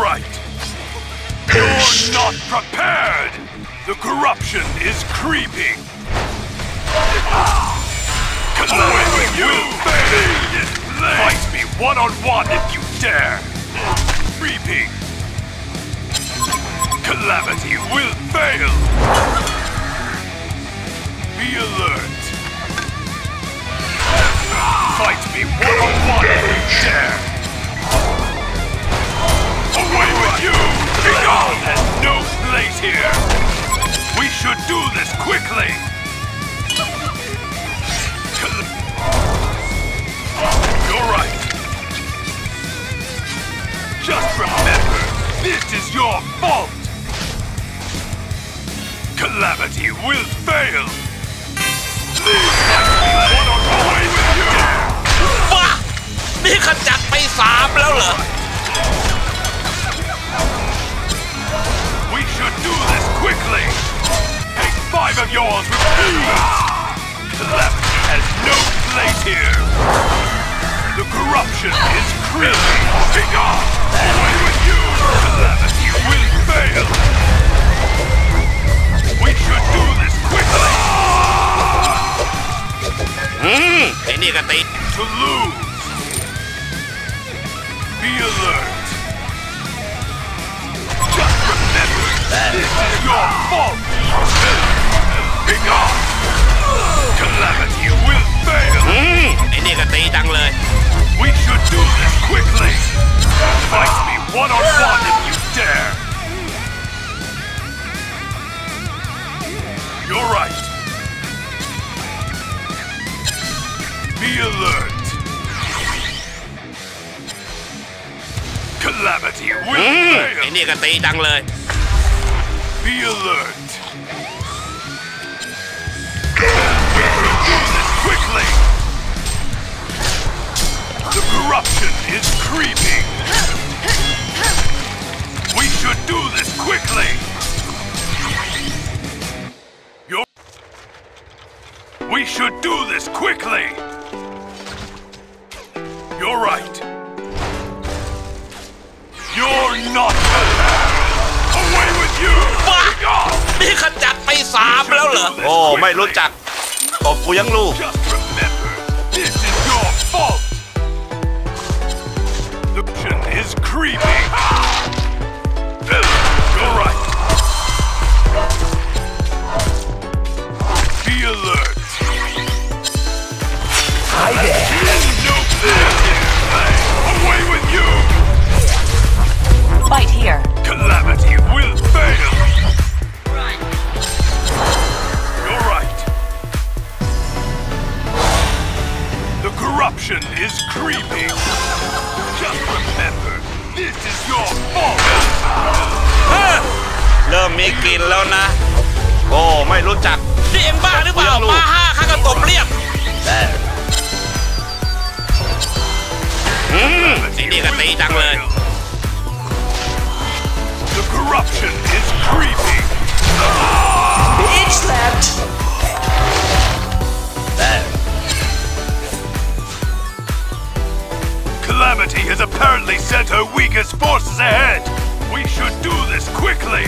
You're right. You're not prepared. The corruption is creeping. Calamity will fail. Fight me one on one if you dare. Creeping. Calamity will fail. Be alert. Fight me one on one if you dare. here. We should do this quickly. Cal- You're right. Just remember, this is your fault. Calamity will fail. Leave my one on away with you. บ้านี่ขจัดไปสามแล้วเหรอ quickly. Take five of yours with ease. Calamity has no place here. The corruption is creeping. Begone! Away with you! Calamity will fail. We should do this quickly. อืมไอ้นี่ก็ตี To lose. Be alert. remember, this is your fault. Begone! Calamity will fail. อืมไอ้นี่ก็ตีจังเลย We should do this quickly. Fight me one on one if you dare. You're right. Be alert. Calamity อื will มไอ้ fail. นี่ก็ตีจังเลย be alert. This quickly. The corruption is creeping. We should do this quickly. You're... We should do this quickly. You're right. You're not นี่ขจัดไปสามแล้วเหรอ โอ้ไม่รู้จักตบกูยังลูก Just remember, this is your fault. The ocean is creeping. You're right. Be alert. เริ่มมีกลิ่นแล้วนะ โอ้ไม่รู้จัก นี่เอ็งบ้าหรือเปล่า มาห้าข้าก็ตบเรียบอืมไอ้นี่ก็ตีจังเลย The corruption is creeping. Bitch slapped. Calamity has apparently sent her weakest forces ahead. We should do this quickly.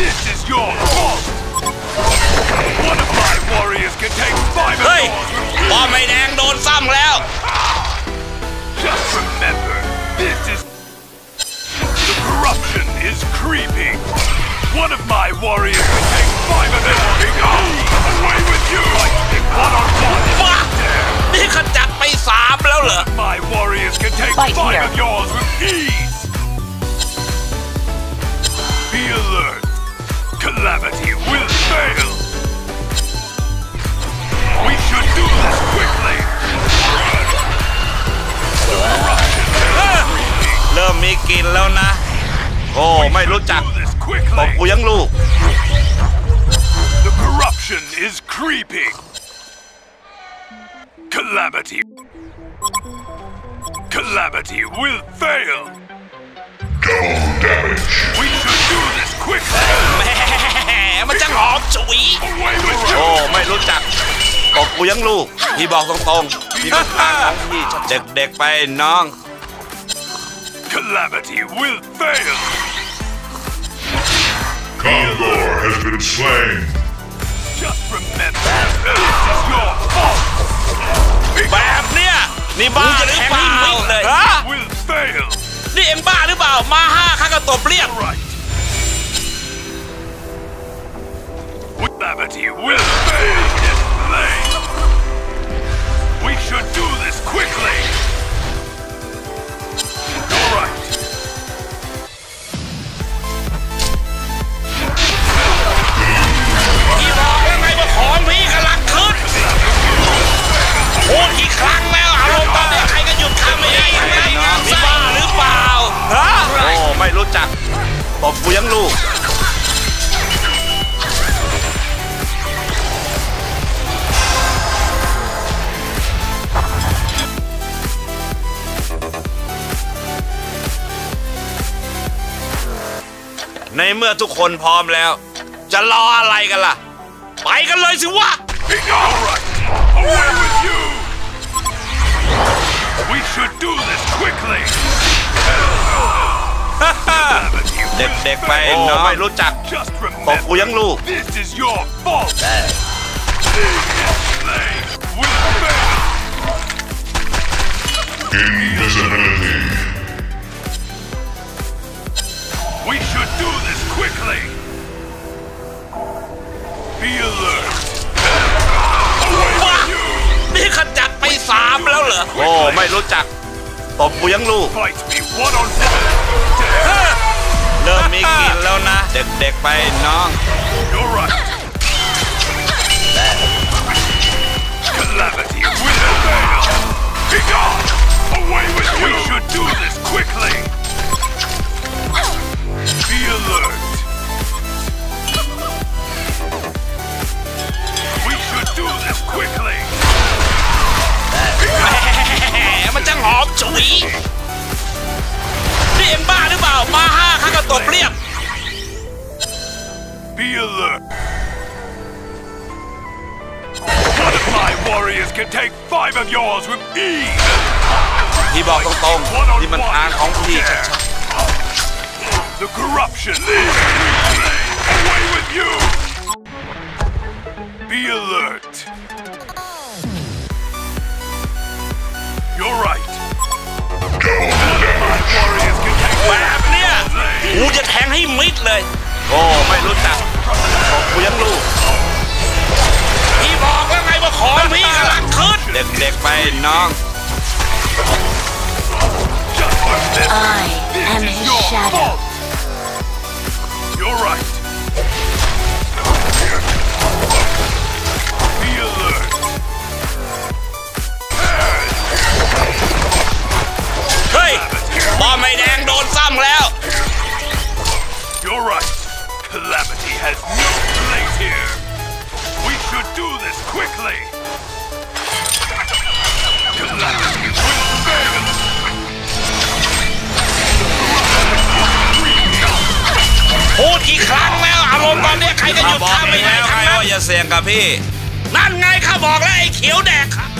this is your fault. One of my warriors can take five of เฮ้ย yours with บอ ease. มไม่แดงโดนซ้ำแล้ว Just remember, this is... The corruption is creeping. One of my warriors can take five of yours. Begone! Away with you! One on one. บ้า นี่ขจัดไปสามแล้วเหรอ My warriors can take Fight five here. of yours with ease. Laverty will fail! We should do this quickly! Run! The corruption is creeping! Calamity! Calamity will fail! โอ้ you. ไม่รู้จักตบกูยังลูก พี่บอกตรงๆพี่เป็นทางของพี่เด็กๆไปน้อง Calamity will fail. Condor has been slain. Just remember, this is your fault. แบบเนี้ยนี่บ้าหรือเปล่าเลยฮะ Will fail. นี่เอ็งบ้าหรือเปล่ามาห้าข้าก็ตบเรียบ calamity will bathe this place! We should do this quickly! All right. Right. ไม่รู้จักตบกูยังลูก ในเมื่อทุกคนพร้อมแล้ว จะรออะไรกันล่ะ ไปกันเลยสิวะ All right. Away with you. We should do this quickly. Calamity will เด็กๆไป fail. น้องไม่รู้จัก Just ตบกู remember, ยังลูก this is your fault. This flame will fail. Invisibility. We should do this quickly. Be alert. Away ว้า with you. นี่ขจัดไปสามแล้วเหรอ โอ้ ไม่รู้จักตบกูยังลูก Fight me one on one. เริ่มมีกลินแล้วนะ เด็กๆไปน้อง You're right. จังหอมฉุย นี่เอ็งบ้าหรือเปล่า มาห้าข้าก็ตบเรียบ Be alert. One of my warriors can take five of yours with ease. พี่บอกตรงๆนี่มันทางของพี่ชัด The corruption is away with you. Be alert. You're right. กูจะแทงให้มิดเลย โอ้ ไม่รู้จักตบกูยังลูกพี่บอกแล้วไงว่าของพี่กำลังขึ้น เด็กๆไปน้อง Just remember, I this am is his your shadow. fault. You're right. มณ์ตอนนี้ใครก็หยุดทำไม่ได้ใครทั้งนั้นว่าอย่าเสี่ยงกับพี่ นั่นไงข้าบอกแล้วไอ้เขียวแดกครับ